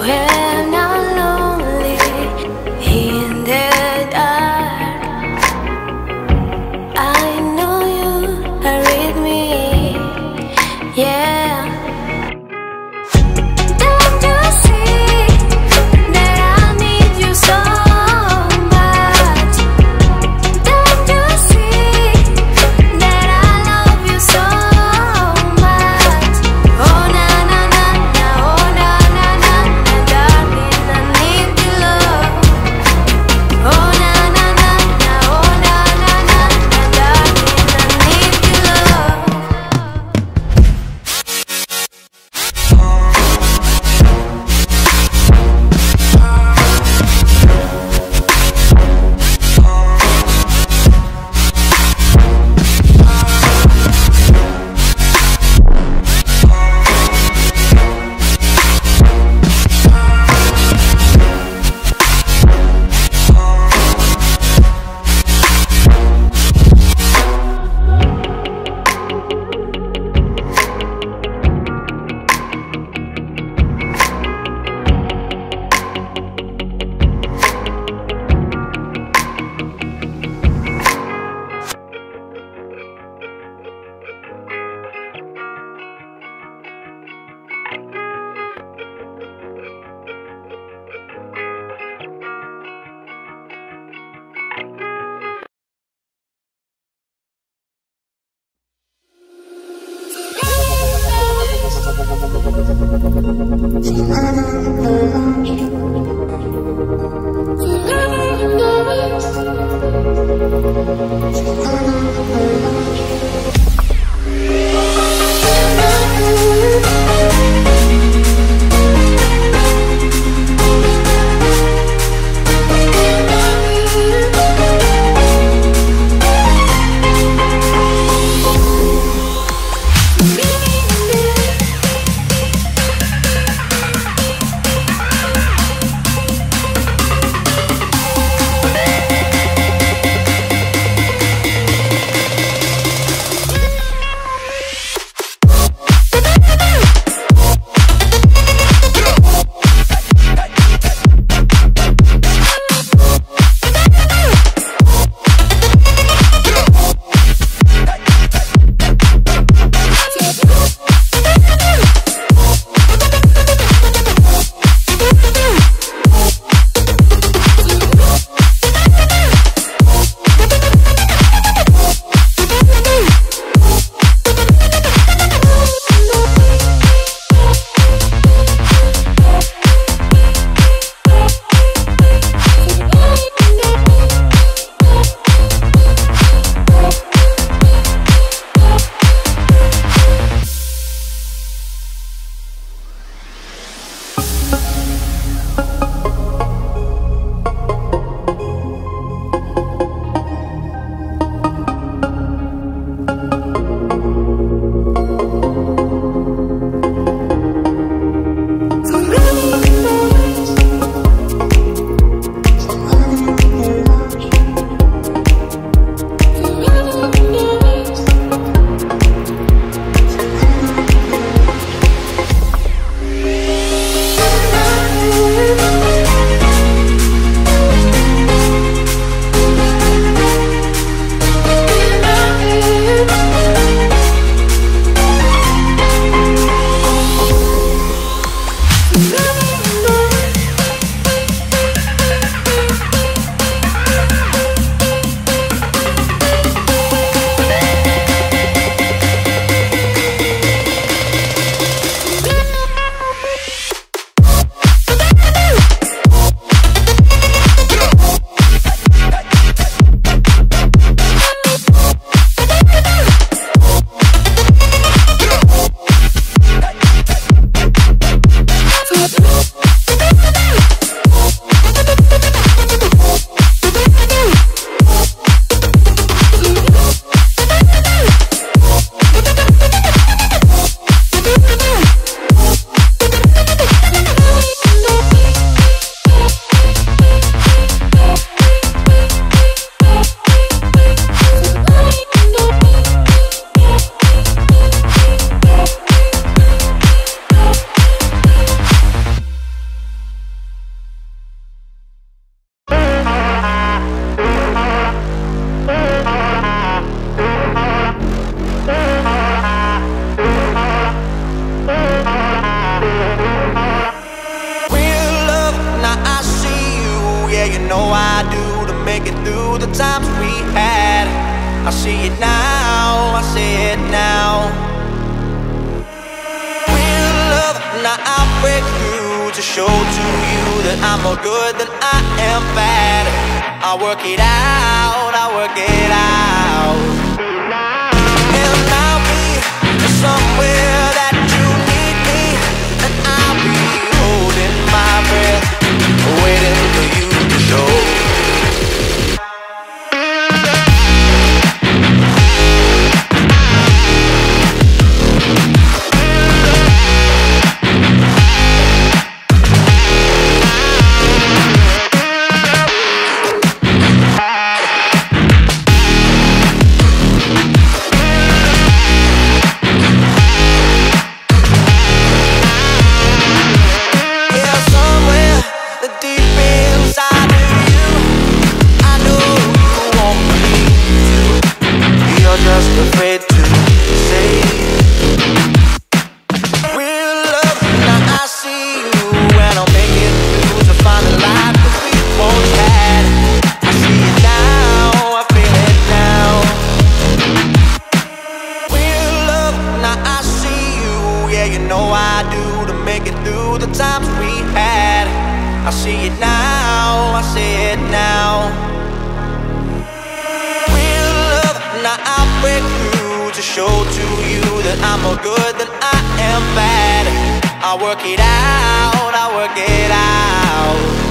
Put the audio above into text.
where I break through to show to you that I'm more good than I am bad. I work it out, I work it out. You know I do to make it through the times we had. I see it now, I see it now. Real love, now I break through to show to you that I'm more good than I am bad. I work it out, I work it out.